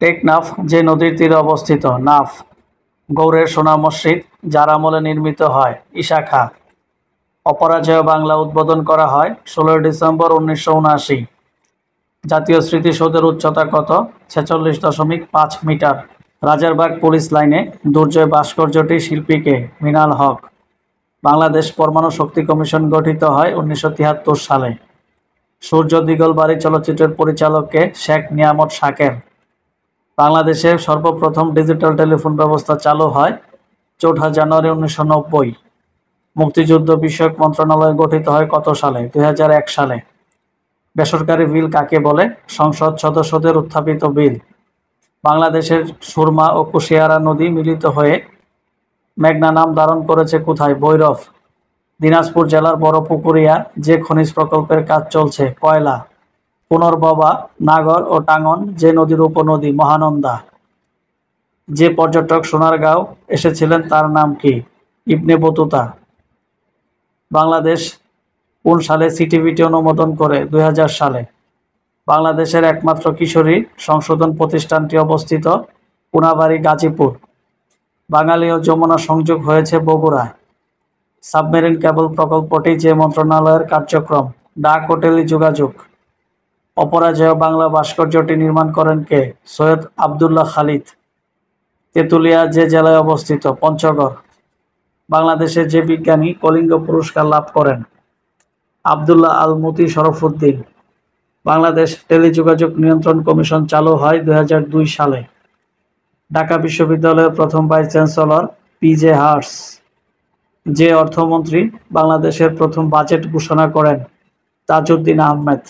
টেকনাফ, যে নদীর তীরে অবস্থিত, নাফ গৌড়ের সোনা মসজিদ, যার আমলে নির্মিত হয় ঈশা খাঁ অপরাজেয় বাংলা উদ্বোধন করা হয় ষোলোই ডিসেম্বর উনিশশো উনআশি। জাতীয় স্মৃতিসৌধের উচ্চতা কত? ছেচল্লিশ দশমিক পাঁচ মিটার। রাজারবাগ পুলিশ লাইনে দুর্জয় ভাস্কর্যটি শিল্পীকে মিনাল হক। বাংলাদেশ পরমাণু শক্তি কমিশন গঠিত হয় উনিশশো তিয়াত্তর সালে। সূর্য দিগলবাড়ি চলচ্চিত্রের পরিচালককে শেখ নিয়ামত শাকের। বাংলাদেশে সর্বপ্রথম ডিজিটাল টেলিফোন ব্যবস্থা চালু হয় চৌঠা জানুয়ারি উনিশশো নব্বই। মুক্তিযুদ্ধ বিষয়ক মন্ত্রণালয় গঠিত হয় কত সালে? দুই হাজার এক সালে। বেসরকারি বিল কাকে বলে? সংসদ সদস্যদের উত্থাপিত বিল। বাংলাদেশের সুরমা ও কুশিয়ারা নদী মিলিত হয়ে মেঘনা নাম ধারণ করেছে কোথায়? ভৈরব। দিনাজপুর জেলার বড় পুকুরিয়া যে খনিজ প্রকল্পের কাজ চলছে কয়লা পুনর্ববা, নাগর ও টাঙ্গন, যে নদীর উপনদী মহানন্দা। যে পর্যটক সোনারগাঁও এসেছিলেন, তার নাম কি? Ibn Battuta. বাংলাদেশ কোন সালে সিটিভিটি অনুমোদন করে? দুই হাজার সালে। বাংলাদেশের একমাত্র কিশোরী সংশোধন প্রতিষ্ঠানটি অবস্থিত পুনাবাড়ি, গাজীপুর। বাঙালি ও যমুনা সংযোগ হয়েছে বগুড়ায়। সাবমেরিন কেবল প্রকল্পটি যে মন্ত্রণালয়ের কার্যক্রম, ডাক ও টেলি যোগাযোগ। অপরাজেয় বাংলা ভাস্কর্যটি নির্মাণ করেন কে? সৈয়দ আবদুল্লাহ খালিদ। তেঁতুলিয়া যে জেলায় অবস্থিত, পঞ্চগড়। বাংলাদেশের যে বিজ্ঞানী কলিঙ্গ পুরস্কার লাভ করেন, আবদুল্লাহ আল মতি শরফুদ্দিন। বাংলাদেশ টেলিযোগাযোগ নিয়ন্ত্রণ কমিশন চালু হয় দুই হাজার দুই সালে। ঢাকা বিশ্ববিদ্যালয়ের প্রথম ভাইস চ্যান্সেলর পি জে হার্স যে অর্থমন্ত্রী বাংলাদেশের প্রথম বাজেট ঘোষণা করেন, তাজউদ্দিন আহমেদ।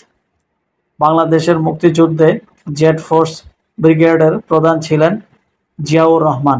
বাংলাদেশের মুক্তিযুদ্ধে জেড ফোর্স ব্রিগেডের প্রধান ছিলেন জিয়াউর রহমান।